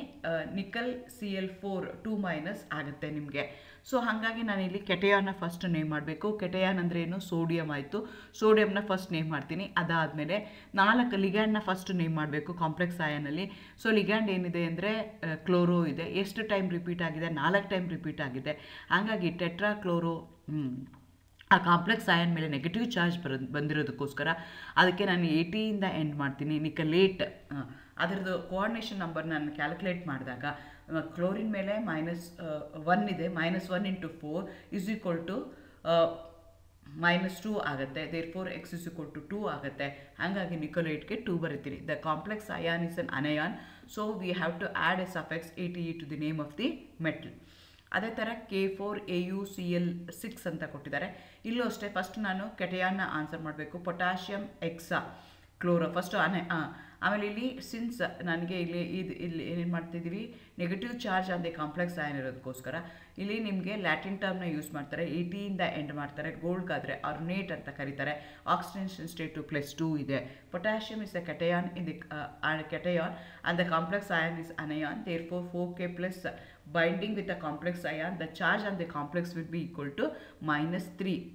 nickel C L four two minus ಆಗುತ್ತೆ ನಿಮಗೆ. ಸೊ ಹಾಗಾಗಿ ನಾನಿಲ್ಲಿ ಕೆಟೆಯಾನ ಫಸ್ಟ್ ನೇಮ್ ಮಾಡಬೇಕು. ಕೆಟೆಯಾನ್ ಅಂದರೆ ಏನು? ಸೋಡಿಯಂ ಆಯಿತು. ಸೋಡಿಯಂನ ಫಸ್ಟ್ ನೇಮ್ ಮಾಡ್ತೀನಿ. ಅದಾದಮೇಲೆ ನಾಲ್ಕು ಲಿಗ್ಯಾಂಡ್ನ ಫಸ್ಟ್ ನೇಮ್ ಮಾಡಬೇಕು ಕಾಂಪ್ಲೆಕ್ಸ್ ಆಯನಲ್ಲಿ ಸೊ ಲಿಗ್ಯಾಂಡ್ ಏನಿದೆ ಅಂದರೆ ಕ್ಲೋರೋ ಇದೆ. ಎಷ್ಟು ಟೈಮ್ ರಿಪೀಟ್ ಆಗಿದೆ? ನಾಲ್ಕು ಟೈಮ್ ರಿಪೀಟ್ ಆಗಿದೆ. ಹಾಗಾಗಿ ಟೆಟ್ರಾ ಕ್ಲೋರೋ ಆ ಕಾಂಪ್ಲೆಕ್ಸ್ ಆಯನ್ ಮೇಲೆ ನೆಗೆಟಿವ್ ಚಾರ್ಜ್ ಬರೋ, ಬಂದಿರೋದಕ್ಕೋಸ್ಕರ ಅದಕ್ಕೆ ನಾನು ಏಯ್ಟಿಯಿಂದ ಎಂಡ್ ಮಾಡ್ತೀನಿ. ನಿಕಲೇಟ್ ಅದರದ್ದು ಕೋಆರ್ಡಿನೇಷನ್ ನಂಬರ್ ನಾನು ಕ್ಯಾಲ್ಕುಲೇಟ್ ಮಾಡಿದಾಗ ಕ್ಲೋರಿನ್ ಮೇಲೆ ಮೈನಸ್ ಒನ್ ಇದೆ minus one into four is equal to minus two ಆಗುತ್ತೆ. Therefore x is equal to two ಆಗುತ್ತೆ. ಹಾಗಾಗಿ ನಿಕೋಲೇಟ್ಗೆ two ಬರೀತೀರಿ. The complex ion is an anion so we have to add a suffix A T E to the name of the metal ಅದೇ ಥರ K four A U C L six ಅಂತ ಕೊಟ್ಟಿದ್ದಾರೆ. ಇಲ್ಲೂ ಅಷ್ಟೇ ಫಸ್ಟ್ ನಾನು ಕೆಟಯಾನ್ನ ಆನ್ಸರ್ ಮಾಡಬೇಕು. ಪೊಟ್ಯಾಷಿಯಂ ಎಕ್ಸಾ ಕ್ಲೋರೋ ಫಸ್ಟು ಅನೆ ಆಮೇಲೆ ಇಲ್ಲಿ ಸಿನ್ಸ್ ನನಗೆ ಇಲ್ಲಿ ಇದು ಇಲ್ಲಿ ಏನೇನು ಮಾಡ್ತಿದ್ದೀವಿ ನೆಗೆಟಿವ್ ಚಾರ್ಜ್ ಅಂದೆ ಕಾಂಪ್ಲೆಕ್ಸ್ ಆಯನ್ ಇರೋದಕ್ಕೋಸ್ಕರ ಇಲ್ಲಿ ನಿಮಗೆ ಲ್ಯಾಟಿನ್ ಟರ್ಮ್ನ ಯೂಸ್ ಮಾಡ್ತಾರೆ ಏಟಿಯಿಂದ ಎಂಡ್ ಮಾಡ್ತಾರೆ ಗೋಲ್ಡ್ಗಾದರೆ ಅರ್ನೇಟ್ ಅಂತ ಕರೀತಾರೆ ಆಕ್ಸಿಡೇಷನ್ ಟು ಪ್ಲಸ್ ಟೂ ಇದೆ potassium is a cation in the cation and the complex ion is anion therefore four K plus binding with a complex ion, the charge on the complex will be equal to minus 3.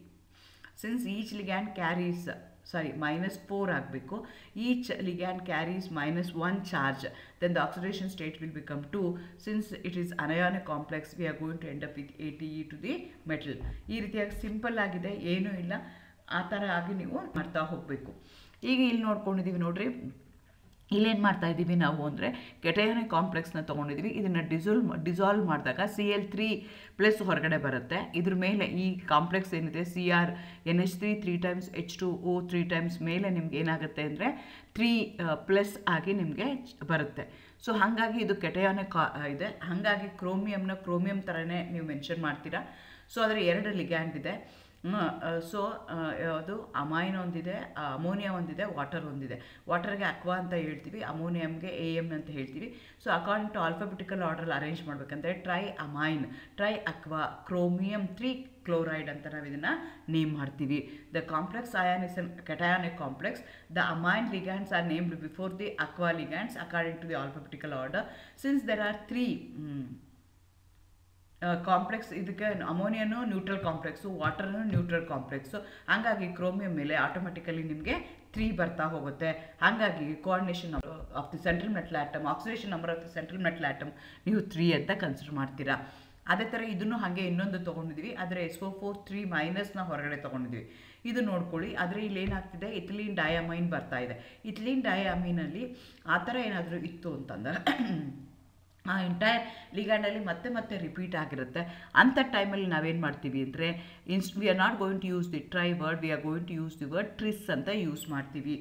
Since each ligand carries, sorry minus four ಆಗಬೇಕು. Each ligand carries minus one charge then the oxidation state will become two since it is anion complex we are going to end up with A T E to the metal ಈ ರೀತಿಯಾಗಿ ಸಿಂಪಲ್ ಆಗಿದೆ, ಏನೂ ಇಲ್ಲ. ಆ ಥರ ಆಗಿ ನೀವು ಮಾಡ್ತಾ ಹೋಗಬೇಕು. ಈಗ ಇಲ್ಲಿ ನೋಡ್ಕೊಂಡಿದ್ದೀವಿ ನೋಡಿರಿ. ಇಲ್ಲೇನು ಮಾಡ್ತಾ ಇದ್ದೀವಿ ನಾವು ಅಂದರೆ ಕೆಟಯಾನಿಕ್ ಕಾಂಪ್ಲೆಕ್ಸ್ನ ತೊಗೊಂಡಿದ್ದೀವಿ. ಇದನ್ನು ಡಿಸೋಲ್ವ್ ಡಿಸಾಲ್ವ್ ಮಾಡಿದಾಗ ಸಿ ಎಲ್ ತ್ರೀ ಪ್ಲಸ್ ಹೊರಗಡೆ ಬರುತ್ತೆ. ಇದ್ರ ಮೇಲೆ ಈ ಕಾಂಪ್ಲೆಕ್ಸ್ ಏನಿದೆ, C R N H three three times, H two O three times ಮೇಲೆ ನಿಮ್ಗೆ ಏನಾಗುತ್ತೆ ಅಂದರೆ ತ್ರೀ ಪ್ಲಸ್ ಆಗಿ ನಿಮಗೆ ಬರುತ್ತೆ. ಸೊ ಹಾಗಾಗಿ ಇದು ಕೆಟಯಾನಿಕ್ ಇದೆ. ಹಾಗಾಗಿ ಕ್ರೋಮಿಯಮ್ನ ಕ್ರೋಮಿಯಂ ಥರನೇ ನೀವು ಮೆನ್ಷನ್ ಮಾಡ್ತೀರಾ. ಸೊ ಅದರ ಎರಡು ಲಿಗ್ಯಾಂಡ್ ಇದೆ. ಸೊ ಯಾವುದು? ಅಮೈನ್ ಒಂದಿದೆ, ಅಮೋನಿಯಾ ಒಂದಿದೆ, ವಾಟರ್ ಒಂದಿದೆ. ವಾಟರ್ಗೆ ಅಕ್ವಾ ಅಂತ ಹೇಳ್ತೀವಿ ಅಮೋನಿಯಮ್ಗೆ ಎ ಎಂ ಅಂತ ಹೇಳ್ತೀವಿ. So according to alphabetical order arrange ಮಾಡಬೇಕಂದ್ರೆ tri amine tri aqua chromium three chloride ಅಂತ ನಾವು ಇದನ್ನು ನೇಮ್ ಮಾಡ್ತೀವಿ. The complex ion is an cationic complex the amine ligands are named before the aqua ligands according to the alphabetical order since there are three complex ಇದಕ್ಕೆ ಅಮೋನಿಯನು ನ್ಯೂಟ್ರಲ್ ಕಾಂಪ್ಲೆಕ್ಸು ವಾಟರ್ನು ನ್ಯೂಟ್ರಲ್ ಕಾಂಪ್ಲೆಕ್ಸು ಹಾಗಾಗಿ ಕ್ರೋಮಿಯಂ ಮೇಲೆ ಆಟೋಮೆಟಿಕಲಿ ನಿಮಗೆ ತ್ರೀ ಬರ್ತಾ ಹೋಗುತ್ತೆ. ಹಾಗಾಗಿ coordination of the central metal atom oxidation number of the central metal atom ನೀವು ತ್ರೀ ಅಂತ ಕನ್ಸಿಡರ್ ಮಾಡ್ತೀರಾ. ಅದೇ ಥರ ಇದನ್ನು ಹಾಗೆ ಇನ್ನೊಂದು ತೊಗೊಂಡಿದ್ವಿ. ಆದರೆ ಎಸ್ ಓ ಫೋರ್ ತ್ರೀ ಮೈನಸ್ನ ಹೊರಗಡೆ ತೊಗೊಂಡಿದ್ವಿ. ಇದು ನೋಡ್ಕೊಳ್ಳಿ. ಆದರೆ ಇಲ್ಲಿ ಏನಾಗ್ತಿದೆ? ಇಥಿಲೀನ್ ಡಯಾಮೈನ್ ಬರ್ತಾ ಇದೆ. ಇಥಿಲೀನ್ ಡಯಾಮೈನಲ್ಲಿ ಆ ಥರ ಏನಾದರೂ ಇತ್ತು ಅಂತಂದ್ರೆ ಆ ಎಂಟೈರ್ ಲಿಗ್ಯಾಂಡಲ್ಲಿ ಮತ್ತೆ ಮತ್ತೆ ರಿಪೀಟ್ ಆಗಿರುತ್ತೆ. ಅಂಥ ಟೈಮಲ್ಲಿ ನಾವೇನು ಮಾಡ್ತೀವಿ ಅಂದರೆ instead we are not going to use the tri word we are going to use the word tris ಅಂತ ಯೂಸ್ ಮಾಡ್ತೀವಿ.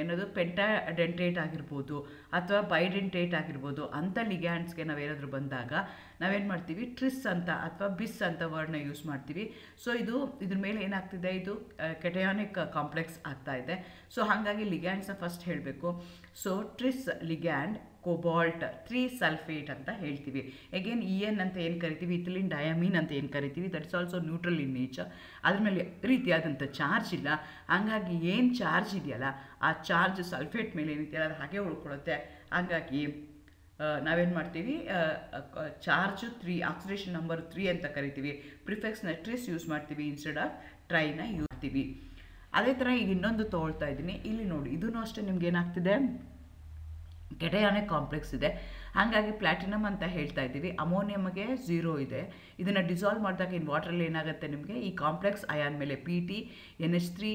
ಏನದು ಪೆಂಟಾಡೆಂಟೇಟ್ ಆಗಿರ್ಬೋದು ಅಥವಾ ಬೈಡೆಂಟೇಟ್ ಆಗಿರ್ಬೋದು ಅಂಥ ಲಿಗ್ಯಾಂಡ್ಸ್ಗೆ ನಾವೇನಾದರೂ ಬಂದಾಗ, ನಾವೇನು ಮಾಡ್ತೀವಿ? ಟ್ರಿಸ್ ಅಂತ ಅಥವಾ ಬಿಸ್ ಅಂತ ವರ್ಡ್ನ ಯೂಸ್ ಮಾಡ್ತೀವಿ. ಸೊ ಇದು, ಇದ್ರ ಮೇಲೆ ಏನಾಗ್ತಿದೆ? ಇದು ಕೆಟಯಾನಿಕ್ ಕಾಂಪ್ಲೆಕ್ಸ್ ಆಗ್ತಾ ಇದೆ. ಸೊ ಹಾಗಾಗಿ ಲಿಗ್ಯಾಂಡ್ಸ್ನ ಫಸ್ಟ್ ಹೇಳಬೇಕು. So tris ligand cobalt three sulphate ಅಂತ ಹೇಳ್ತೀವಿ. ಎಗೇನ್ ಇ ಎನ್ ಅಂತ ಏನು ಕರಿತೀವಿ? ಇಥಿಲಿನ್ ಡಯಾಮಿನ್ ಅಂತ ಏನು ಕರಿತೀವಿ? That is also neutral in nature ಅದ್ರ ಮೇಲೆ ರೀತಿಯಾದಂಥ ಚಾರ್ಜ್ ಇಲ್ಲ. ಹಾಗಾಗಿ ಏನು ಚಾರ್ಜ್ ಇದೆಯಲ್ಲ, ಆ ಚಾರ್ಜ್ ಸಲ್ಫೇಟ್ ಮೇಲೆ ಏನಿದೆಯಲ್ಲ ಅದು ಹಾಗೆ ಉಳ್ಕೊಳ್ಳುತ್ತೆ. ಹಾಗಾಗಿ ನಾವೇನು ಮಾಡ್ತೀವಿ? Charge three oxidation number three ಅಂತ ಕರಿತೀವಿ. ಪ್ರಿಫೆಕ್ಸ್ನ ಟ್ರೀಸ್ ಯೂಸ್ ಮಾಡ್ತೀವಿ ಇನ್ಸ್ಟೆಡ್ ಆಫ್ ಟ್ರೈನ ಯೂಸ್ ಮಾಡ್ತೀವಿ. ಅದೇ ಥರ ಈಗ ಇನ್ನೊಂದು ತೊಗೊಳ್ತಾ ಇದ್ದೀನಿ. ಇಲ್ಲಿ ನೋಡಿ ಇದೂ ಅಷ್ಟೇ ನಿಮ್ಗೆ ಏನಾಗ್ತಿದೆ? ಕೆಟಯಾನಿಕ್ ಕಾಂಪ್ಲೆಕ್ಸ್ ಇದೆ. ಹಾಗಾಗಿ ಪ್ಲಾಟಿನಮ್ ಅಂತ ಹೇಳ್ತಾ ಇದ್ದೀವಿ. ಅಮೋನಿಯಮ್ಗೆ ಝೀರೋ ಇದೆ. ಇದನ್ನು ಡಿಸಾಲ್ವ್ ಮಾಡಿದಾಗ ಇನ್ ವಾಟ್ರಲ್ಲಿ ಏನಾಗುತ್ತೆ ನಿಮಗೆ? ಈ ಕಾಂಪ್ಲೆಕ್ಸ್ ಅಯಾನ್ ಮೇಲೆ P T N H three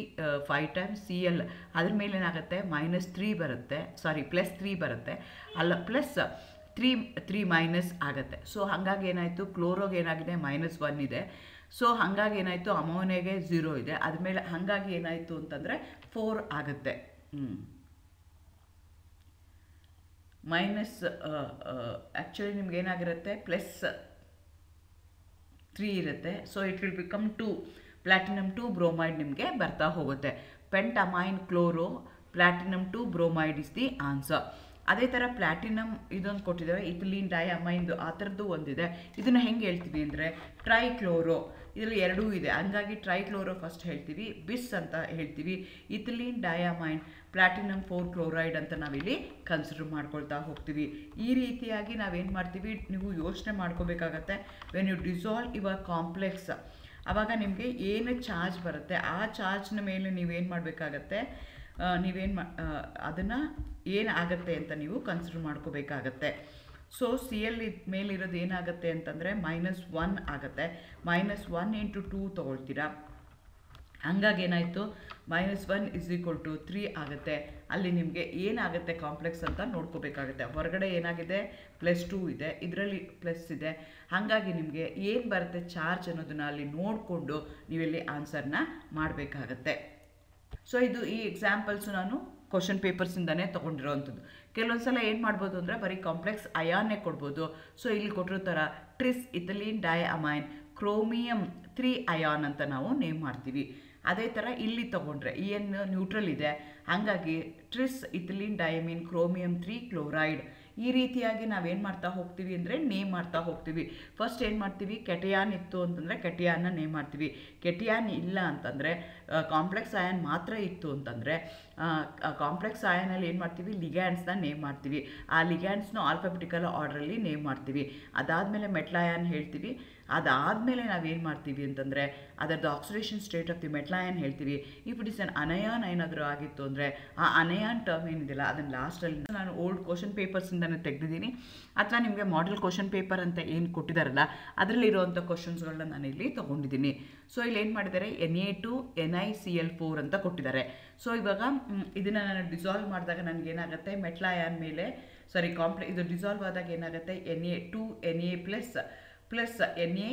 five time C L ಅದ್ರ ಮೇಲೆ ಏನಾಗುತ್ತೆ? ಮೈನಸ್ ತ್ರೀ ಬರುತ್ತೆ. ಸಾರಿ ಪ್ಲಸ್ ತ್ರೀ ಬರುತ್ತೆ. ಅಲ್ಲ ಪ್ಲಸ್ ತ್ರೀ ತ್ರೀ ಮೈನಸ್ ಆಗುತ್ತೆ. ಸೊ ಹಾಗಾಗಿ ಏನಾಯಿತು? ಕ್ಲೋರೋಗೆ ಏನಾಗಿದೆ? ಮೈನಸ್ ಒನ್ ಇದೆ. ಸೊ ಹಾಗಾಗಿ ಏನಾಯಿತು? ಅಮೋನಿಯಾಗೆ ಝೀರೋ ಇದೆ. ಅದ್ರ ಮೇಲೆ ಹಾಗಾಗಿ ಏನಾಯಿತು ಅಂತಂದರೆ ಫೋರ್ ಆಗುತ್ತೆ. ಹ್ಞೂ ಮೈನಸ್ ಆ್ಯಕ್ಚುಲಿ ನಿಮ್ಗೆ ಏನಾಗಿರುತ್ತೆ? ಪ್ಲಸ್ ತ್ರೀ ಇರುತ್ತೆ. So it will become two platinum two bromide ನಿಮಗೆ ಬರ್ತಾ ಹೋಗುತ್ತೆ. Pentammine chloro platinum two bromide is the answer ಅದೇ ಥರ ಪ್ಲ್ಯಾಟಿನಮ್ ಇದೊಂದು ಕೊಟ್ಟಿದ್ದಾರೆ. ಇಥಿಲೀನ್ ಡಯಾಮೈನ್ದು ಆ ಥರದ್ದು ಒಂದಿದೆ. ಇದನ್ನು ಹೆಂಗೆ ಹೇಳ್ತೀವಿ ಅಂದರೆ ಟ್ರೈಕ್ಲೋರೋ ಇದರಲ್ಲಿ ಎರಡೂ ಇದೆ. ಹಂಗಾಗಿ ಟ್ರೈಕ್ಲೋರೋ ಫಸ್ಟ್ ಹೇಳ್ತೀವಿ. ಬಿಸ್ ಅಂತ ಹೇಳ್ತೀವಿ. Ethylene diamine platinum four chloride ಅಂತ ನಾವಿಲ್ಲಿ ಕನ್ಸಿಡರ್ ಮಾಡ್ಕೊಳ್ತಾ ಹೋಗ್ತೀವಿ. ಈ ರೀತಿಯಾಗಿ ನಾವೇನು ಮಾಡ್ತೀವಿ, ನೀವು ಯೋಚನೆ ಮಾಡ್ಕೋಬೇಕಾಗತ್ತೆ. When you dissolve ever complex ಆವಾಗ ನಿಮಗೆ ಏನು ಚಾರ್ಜ್ ಬರುತ್ತೆ, ಆ ಚಾರ್ಜ್ನ ಮೇಲೆ ನೀವೇನು ಮಾಡಬೇಕಾಗತ್ತೆ ನೀವೇನು ಮಾ ಅದನ್ನು ಏನಾಗತ್ತೆ ಅಂತ ನೀವು ಕನ್ಸಿಡರ್ ಮಾಡ್ಕೋಬೇಕಾಗತ್ತೆ. ಸೊ ಸಿ ಎಲ್ ಮೇಲಿರೋದು ಏನಾಗುತ್ತೆ ಅಂತಂದರೆ ಮೈನಸ್ ಒನ್ ಆಗುತ್ತೆ. ಮೈನಸ್ ಒನ್ ಇಂಟು ಟೂ ತೊಗೊಳ್ತೀರಾ. ಹಂಗಾಗಿ ಏನಾಯಿತು? Minus one is equal to three ಆಗುತ್ತೆ. ಅಲ್ಲಿ ನಿಮಗೆ ಏನಾಗುತ್ತೆ ಕಾಂಪ್ಲೆಕ್ಸ್ ಅಂತ ನೋಡ್ಕೋಬೇಕಾಗುತ್ತೆ. ಹೊರಗಡೆ ಏನಾಗಿದೆ? ಪ್ಲಸ್ ಟೂ ಇದೆ. ಇದರಲ್ಲಿ ಪ್ಲಸ್ ಇದೆ. ಹಾಗಾಗಿ ನಿಮಗೆ ಏನು ಬರುತ್ತೆ ಚಾರ್ಜ್ ಅನ್ನೋದನ್ನ ಅಲ್ಲಿ ನೋಡಿಕೊಂಡು ನೀವಿಲ್ಲಿ ಆನ್ಸರ್ನ ಮಾಡಬೇಕಾಗತ್ತೆ. ಸೊ ಇದು ಈ ಎಕ್ಸಾಂಪಲ್ಸು ನಾನು ಕ್ವಶನ್ ಪೇಪರ್ಸಿಂದನೇ ತೊಗೊಂಡಿರೋವಂಥದ್ದು ಕೆಲವೊಂದು ಸಲ ಏನು ಮಾಡ್ಬೋದು ಅಂದರೆ ಬರೀ ಕಾಂಪ್ಲೆಕ್ಸ್ ಅಯಾನೇ ಕೊಡ್ಬೋದು. ಸೊ ಇಲ್ಲಿ ಕೊಟ್ಟಿರೋ ಥರ tris ethylene di amine chromium three ion ಅಂತ ನಾವು ನೇಮ್ ಮಾಡ್ತೀವಿ. ಅದೇ ಥರ ಇಲ್ಲಿ ತೊಗೊಂಡ್ರೆ ಇ ಎನ್ ನ್ಯೂಟ್ರಲ್ ಇದೆ. ಹಾಗಾಗಿ tris ethylene diamine chromium three chloride ಈ ರೀತಿಯಾಗಿ ನಾವೇನು ಮಾಡ್ತಾ ಹೋಗ್ತೀವಿ ಅಂದರೆ ನೇಮ್ ಮಾಡ್ತಾ ಹೋಗ್ತೀವಿ. ಫಸ್ಟ್ ಏನು ಮಾಡ್ತೀವಿ? ಕೆಟಿಯಾನ್ ಇತ್ತು ಅಂತಂದರೆ ಕೆಟಿಯಾನ್ನ ನೇಮ್ ಮಾಡ್ತೀವಿ. ಕೆಟಿಯಾನ್ ಇಲ್ಲ ಅಂತಂದರೆ ಕಾಂಪ್ಲೆಕ್ಸ್ ಅಯಾನ್ ಮಾತ್ರ ಇತ್ತು ಅಂತಂದರೆ ಕಾಂಪ್ಲೆಕ್ಸ್ ಆಯನಲ್ಲಿ ಏನು ಮಾಡ್ತೀವಿ? ಲಿಗ್ಯಾಂಡ್ಸ್ನ ನೇಮ್ ಮಾಡ್ತೀವಿ. ಆ ಲಿಗ್ಯಾಂಡ್ಸ್ನ ಆಲ್ಫಾಬೆಟಿಕಲ್ ಆರ್ಡ್ರಲ್ಲಿ ನೇಮ್ ಮಾಡ್ತೀವಿ. ಅದಾದಮೇಲೆ ಮೆಟ್ಲಾಯನ್ ಹೇಳ್ತೀವಿ. ಅದಾದಮೇಲೆ ನಾವೇನು ಮಾಡ್ತೀವಿ ಅಂತಂದರೆ ಅದರದ್ದು ಆಕ್ಸಿಡೇಷನ್ ಸ್ಟೇಟ್ ಆಫ್ ದಿ ಮೆಟ್ಲಾಯನ್ ಹೇಳ್ತೀವಿ. If it is an anion ಏನಾದರೂ ಆಗಿತ್ತು ಅಂದರೆ, ಆ ಅನಯಾನ್ ಟರ್ಮ್ ಏನಿದೆಯಲ್ಲ ಅದನ್ನು ಲಾಸ್ಟಲ್ಲಿ ನಾನು ಓಲ್ಡ್ ಕ್ವಶನ್ ಪೇಪರ್ಸಿಂದನೇ ತೆಗೆದಿದ್ದೀನಿ. ಅಥವಾ ನಿಮಗೆ ಮಾಡೆಲ್ ಕ್ವಶನ್ ಪೇಪರ್ ಅಂತ ಏನು ಕೊಟ್ಟಿದ್ದಾರಲ್ಲ ಅದರಲ್ಲಿರುವಂಥ ಕ್ವಶನ್ಸ್ಗಳನ್ನ ನಾನು ಇಲ್ಲಿ ತೊಗೊಂಡಿದ್ದೀನಿ. ಸೊ ಇಲ್ಲಿ ಏನು ಮಾಡಿದ್ದಾರೆ? N A two N I C L four ಅಂತ ಕೊಟ್ಟಿದ್ದಾರೆ. ಸೊ ಇವಾಗ ಇದನ್ನು ನಾನು ಡಿಸಾಲ್ವ್ ಮಾಡಿದಾಗ ನನಗೇನಾಗುತ್ತೆ ಮೆಟ್ಲಾಯನ್ ಮೇಲೆ ಸಾರಿ ಕಾಂಪ್ಲೆ ಇದು ಡಿಸಾಲ್ವ್ ಆದಾಗ ಏನಾಗುತ್ತೆ? N A two N A plus plus N A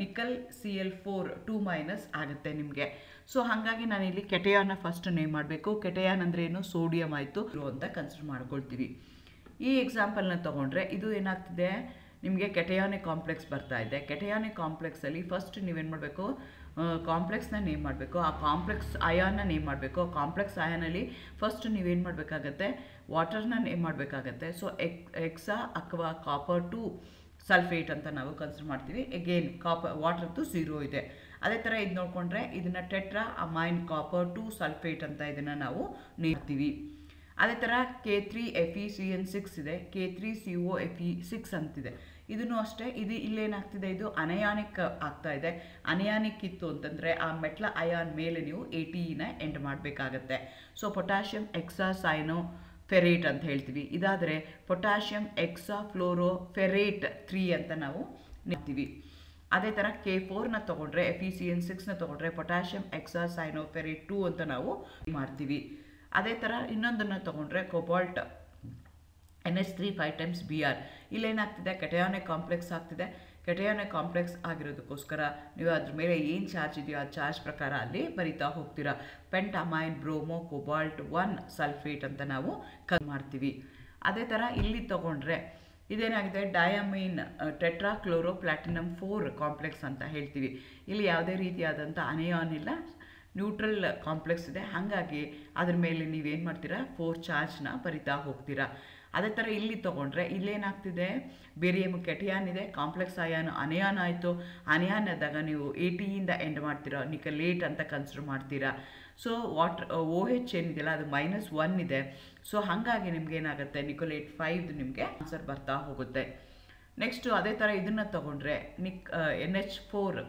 nickel C L four two minus ಆಗುತ್ತೆ ನಿಮಗೆ. ಸೊ ಹಾಗಾಗಿ ನಾನು ಇಲ್ಲಿ ಕೆಟಯಾನ ಫಸ್ಟ್ ನೇಮ್ ಮಾಡಬೇಕು. ಕೆಟೆಯಾನ್ ಅಂದರೆ ಏನು? ಸೋಡಿಯಂ ಆಯಿತು. ಅಂತ ಕನ್ಸಿಡರ್ ಮಾಡ್ಕೊಳ್ತೀವಿ. ಈ ಎಕ್ಸಾಂಪಲ್ನ ತೊಗೊಂಡ್ರೆ ಇದು ಏನಾಗ್ತಿದೆ? ನಿಮಗೆ ಕೆಟೆಯಾನೆ ಕಾಂಪ್ಲೆಕ್ಸ್ ಬರ್ತಾ ಇದೆ. ಕೆಟೆಯಾನೆ ಕಾಂಪ್ಲೆಕ್ಸಲ್ಲಿ ಫಸ್ಟ್ ನೀವೇನು ಮಾಡಬೇಕು? ಕಾಂಪ್ಲೆಕ್ಸ್ನ ನೇಮ್ ಮಾಡಬೇಕು. ಆ ಕಾಂಪ್ಲೆಕ್ಸ್ ಅಯಾನ್ನ ನೇಮ್ ಮಾಡಬೇಕು. ಆ ಕಾಂಪ್ಲೆಕ್ಸ್ ಅಯಾನಲ್ಲಿ ಫಸ್ಟ್ ನೀವೇನು ಮಾಡಬೇಕಾಗತ್ತೆ? ವಾಟರ್ನ ನೇಮ್ ಮಾಡಬೇಕಾಗತ್ತೆ. So ಎಕ್ hexa aqua copper two sulphate ಅಂತ ನಾವು ಕನ್ಸಿಡರ್ ಮಾಡ್ತೀವಿ. ಎಗೇನ್ ಕಾಪರ್ ವಾಟರ್ದು ಝೀರೋ ಇದೆ. ಅದೇ ಥರ ಇದು ನೋಡಿಕೊಂಡ್ರೆ ಇದನ್ನು tetra amine copper two sulphate ಅಂತ ಇದನ್ನು ನಾವು ನೀಡ್ತೀವಿ ಅದೇ ಥರ K three F E C N six ಇದೆ. K three C O F E six ಅಂತಿದೆ. ಇದನ್ನು ಅಷ್ಟೇ, ಇದು ಇಲ್ಲೇನಾಗ್ತಿದೆ? ಇದು ಅನಯಾನಿಕ್ ಆಗ್ತಾ ಇದೆ. ಅನಯಾನಿಕ್ ಇತ್ತು ಅಂತಂದರೆ ಆ ಮೆಟ್ಲ ಅಯಾನ್ ಮೇಲೆ ನೀವು ಎ ಟಿ ಇನ ಎಂಡ್ ಮಾಡಬೇಕಾಗತ್ತೆ. ಸೊ ಪೊಟ್ಯಾಷಿಯಂ ಎಕ್ಸಾಸೈನೋ ಫೆರೇಟ್ ಅಂತ ಹೇಳ್ತೀವಿ. ಇದಾದರೆ potassium hexa fluoro ferrate three ಅಂತ ನಾವು ನೋಡ್ತೀವಿ ಅದೇ ಥರ ಕೆ ಫೋರ್ನ ತೊಗೊಂಡ್ರೆ ಎಫ್ ಇ ಸಿ ಎನ್ ಸಿಕ್ಸ್ನ ತೊಗೊಂಡ್ರೆ potassium hexa cyano ferrate two ಅಂತ ನಾವು ಮಾಡ್ತೀವಿ. ಅದೇ ಥರ ಇನ್ನೊಂದನ್ನು ತೊಗೊಂಡ್ರೆ cobalt N H three five times B R ಇಲ್ಲೇನಾಗ್ತಿದೆ? Cationic complex ಆಗ್ತಿದೆ. ಕೆಟಯಾನಿಕ್ ಕಾಂಪ್ಲೆಕ್ಸ್ ಆಗಿರೋದಕ್ಕೋಸ್ಕರ ನೀವು ಅದ್ರ ಮೇಲೆ ಏನು ಚಾರ್ಜ್ ಇದೆಯೋ ಆ ಚಾರ್ಜ್ ಪ್ರಕಾರ ಅಲ್ಲಿ ಬರಿತಾ ಹೋಗ್ತೀರಾ. Pent amine bromo cobalt one sulphate ಅಂತ ನಾವು ಕಲ್ ಮಾಡ್ತೀವಿ. ಅದೇ ಥರ ಇಲ್ಲಿ ತೊಗೊಂಡ್ರೆ ಇದೇನಾಗಿದೆ? Diamine tetrachloro platinum four complex ಅಂತ ಹೇಳ್ತೀವಿ. ಇಲ್ಲಿ ಯಾವುದೇ ರೀತಿಯಾದಂಥ ಅನಿಯಾನ್ ಇಲ್ಲ. ನ್ಯೂಟ್ರಲ್ ಕಾಂಪ್ಲೆಕ್ಸ್ ಇದೆ. ಹಾಗಾಗಿ ಅದ್ರ ಮೇಲೆ ನೀವೇನು ಮಾಡ್ತೀರಾ? ಫೋರ್ ಚಾರ್ಜ್ನ ಬರಿತಾ ಹೋಗ್ತೀರಾ. ಅದೇ ಥರ ಇಲ್ಲಿ ತೊಗೊಂಡ್ರೆ ಇಲ್ಲೇನಾಗ್ತಿದೆ? ಬೇರಿಯಮ್ ಕೆಟಿಯಾನ್ ಇದೆ ಕಾಂಪ್ಲೆಕ್ಸ್ ಅಯಾನ್ ಅನಯಾನ್ ಆಯಿತು. ಅನಯಾನ್ ಆದಾಗ ನೀವು ಎ ಟಿಯಿಂದ ಎಂಡ್ ಮಾಡ್ತೀರಾ? ನಿಕಲೇಟ್ ಅಂತ ಕನ್ಸಿಡರ್ ಮಾಡ್ತೀರಾ? ಸೊ ವಾಟರ್ ಓ ಹೆಚ್ ಏನಿದೆಯಲ್ಲ, ಅದು ಮೈನಸ್ ಒನ್ ಇದೆ. ಸೊ ಹಾಗಾಗಿ ನಿಮ್ಗೆ ಏನಾಗುತ್ತೆ? ನಿಕೋಲೇಟ್ ಫೈವ್ ನಿಮಗೆ ಆನ್ಸರ್ ಬರ್ತಾ ಹೋಗುತ್ತೆ. ನೆಕ್ಸ್ಟು ಅದೇ ಥರ ಇದನ್ನು ತೊಗೊಂಡ್ರೆ Nick N H four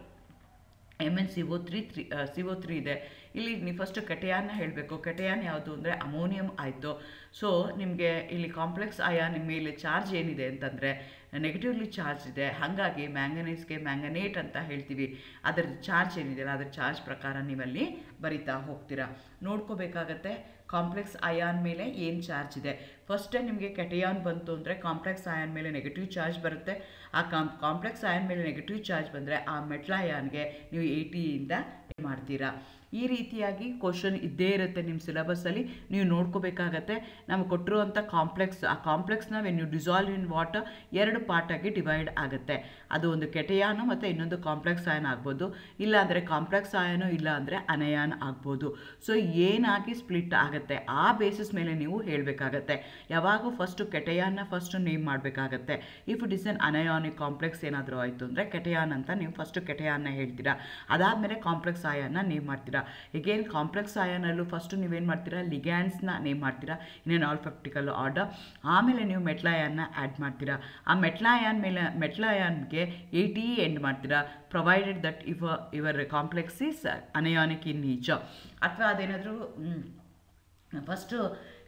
M N C O three three C O three ಇದೆ. ಇಲ್ಲಿ ನೀವು ಫಸ್ಟ್ ಕೆಟಯಾನ್ನ ಹೇಳಬೇಕು. ಕೆಟಯಾನ್ ಯಾವುದು ಅಂದರೆ ಅಮೋನಿಯಂ ಆಯಿತು. ಸೊ ನಿಮಗೆ ಇಲ್ಲಿ ಕಾಂಪ್ಲೆಕ್ಸ್ ಆಯಾ ನಿಮ್ಮ ಮೇಲೆ ಚಾರ್ಜ್ ಏನಿದೆ ಅಂತಂದರೆ ನೆಗೆಟಿವ್ಲಿ ಚಾರ್ಜ್ ಇದೆ. ಹಾಗಾಗಿ ಮ್ಯಾಂಗನೀಸ್ಗೆ ಮ್ಯಾಂಗನೇಟ್ ಅಂತ ಹೇಳ್ತೀವಿ. ಅದರ ಚಾರ್ಜ್ ಏನಿದೆ ಅದರ ಚಾರ್ಜ್ ಪ್ರಕಾರ ನೀವಲ್ಲಿ ಬರಿತಾ ಹೋಗ್ತೀರಾ. ನೋಡ್ಕೋಬೇಕಾಗತ್ತೆ. ಕಾಂಪ್ಲೆಕ್ಸ್ ಅಯಾನ್ ಮೇಲೆ ಏನು ಚಾರ್ಜ್ ಇದೆ? ಫಸ್ಟೇ ನಿಮಗೆ ಕೆಟಯಾನ್ ಬಂತು ಅಂದರೆ ಕಾಂಪ್ಲೆಕ್ಸ್ ಅಯಾನ್ ಮೇಲೆ ನೆಗೆಟಿವ್ ಚಾರ್ಜ್ ಬರುತ್ತೆ. ಆ ಕಾಂ ಕಾಂಪ್ಲೆಕ್ಸ್ ಅಯಾನ್ ಮೇಲೆ ನೆಗೆಟಿವ್ ಚಾರ್ಜ್ ಬಂದರೆ ಆ ಮೆಟ್ಲ ಅಯಾನ್ಗೆ ನೀವು ಏಟಿಯಿಂದ ಟಿಯಿಂದ ಮಾಡ್ತೀರಾ? ಈ ರೀತಿಯಾಗಿ ಕ್ವಶನ್ ಇದ್ದೇ ಇರುತ್ತೆ ನಿಮ್ಮ ಸಿಲೆಬಸ್ಸಲ್ಲಿ ನೀವು ನೋಡ್ಕೋಬೇಕಾಗತ್ತೆ. ನಮಗೆ ಕೊಟ್ಟಿರುವಂಥ ಕಾಂಪ್ಲೆಕ್ಸ್ ಆ ಕಾಂಪ್ಲೆಕ್ಸ್ನ when you dissolve in water ಎರಡು ಪಾರ್ಟಾಗಿ ಡಿವೈಡ್ ಆಗುತ್ತೆ. ಅದು ಒಂದು ಕೆಟಯಾನು ಮತ್ತು ಇನ್ನೊಂದು ಕಾಂಪ್ಲೆಕ್ಸ್ ಆಯನ್ ಆಗ್ಬೋದು. ಇಲ್ಲಾಂದರೆ ಕಾಂಪ್ಲೆಕ್ಸ್ ಆಯನು ಇಲ್ಲ ಅಂದರೆ ಅನಯಾನ್ ಆಗ್ಬೋದು. ಸೊ ಏನಾಗಿ ಸ್ಪ್ಲಿಟ್ ಆಗುತ್ತೆ? ಆ ಬೇಸಿಸ್ ಮೇಲೆ ನೀವು ಹೇಳಬೇಕಾಗತ್ತೆ. ಯಾವಾಗೂ ಫಸ್ಟು ಕೆಟಯಾನ್ನ ಫಸ್ಟು ನೇಮ್ ಮಾಡಬೇಕಾಗತ್ತೆ. If it is an anionic complex ಏನಾದರೂ ಆಯಿತು ಅಂದರೆ ಕೆಟಯಾನ್ ಅಂತ ನೀವು ಫಸ್ಟು ಕೆಟಯಾನ್ನ ಹೇಳ್ತೀರಾ. ಅದಾದಮೇಲೆ ಕಾಂಪ್ಲೆಕ್ಸ್ ಆಯನ್ನ ನೇಮ್ ಮಾಡ್ತೀರಾ. ಎಗೇನ್ ಕಾಂಪ್ಲೆಕ್ಸ್ ಆಯನಲ್ಲೂ ಫಸ್ಟು ನೀವೇನು ಮಾಡ್ತೀರಾ? ಲಿಗ್ಯಾಂಡ್ಸ್ನ ನೇಮ್ ಮಾಡ್ತೀರಾ? ಇನ್ನೇನು ಆಲ್ಫೆಪ್ಟಿಕಲ್ ಆರ್ಡರ್ ಆಮೇಲೆ ನೀವು ಮೆಟ್ಲಾಯಾನ್ನ ಆ್ಯಡ್ ಮಾಡ್ತೀರಾ? ಆ ಮೆಟ್ಲಾಯಾನ್ ಮೇಲೆ ಮೆಟ್ಲಾಯಾನ್ಗೆ ಎ ಟಿ ಎಂಡ್ ಮಾಡ್ತೀರಾ? ಪ್ರೊವೈಡೆಡ್ ದಟ್ ಇವ ಇವರ್ ಕಾಂಪ್ಲೆಕ್ಸ್ ಈಸ್ ಅನಯಾನಿಕ್ ಇನ್ ನೀಚ ಅಥವಾ ಅದೇನಾದರೂ ಫಸ್ಟು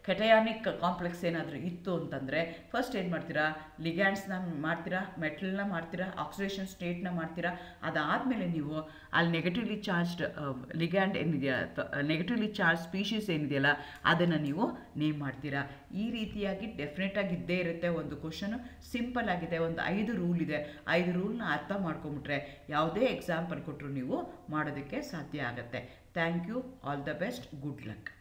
ಕೆಟಯಾನಿಕ್ ಕಾಂಪ್ಲೆಕ್ಸ್ ಏನಾದರೂ ಇತ್ತು ಅಂತಂದರೆ ಫಸ್ಟ್ ಏನು ಮಾಡ್ತೀರಾ? ಲಿಗ್ಯಾಂಡ್ಸ್ನ ಮಾಡ್ತೀರಾ? ಮೆಟಲ್ನ ಮಾಡ್ತೀರಾ? ಆಕ್ಸಿಡೇಷನ್ ಸ್ಟೇಟ್ನ ಮಾಡ್ತೀರಾ? ಅದಾದಮೇಲೆ ನೀವು ಅಲ್ಲಿ ನೆಗೆಟಿವ್ಲಿ ಚಾರ್ಜ್ಡ್ ಲಿಗ್ಯಾಂಡ್ ಏನಿದೆಯಾ? ನೆಗೆಟಿವ್ಲಿ ಚಾರ್ಜ್ ಸ್ಪೀಷೀಸ್ ಏನಿದೆಯಲ್ಲ, ಅದನ್ನು ನೀವು ನೇಮ್ ಮಾಡ್ತೀರಾ? ಈ ರೀತಿಯಾಗಿ ಡೆಫಿನೆಟಾಗಿ ಇದ್ದೇ ಇರುತ್ತೆ ಒಂದು ಕ್ವಶನು ಸಿಂಪಲ್ ಆಗಿದೆ. ಒಂದು ಐದು ರೂಲ್ ಇದೆ. ಐದು ರೂಲ್ನ ಅರ್ಥ ಮಾಡ್ಕೊಂಬಿಟ್ರೆ ಯಾವುದೇ ಎಕ್ಸಾಂಪಲ್ ಕೊಟ್ಟರು ನೀವು ಮಾಡೋದಕ್ಕೆ ಸಾಧ್ಯ ಆಗುತ್ತೆ. Thank you all the best good luck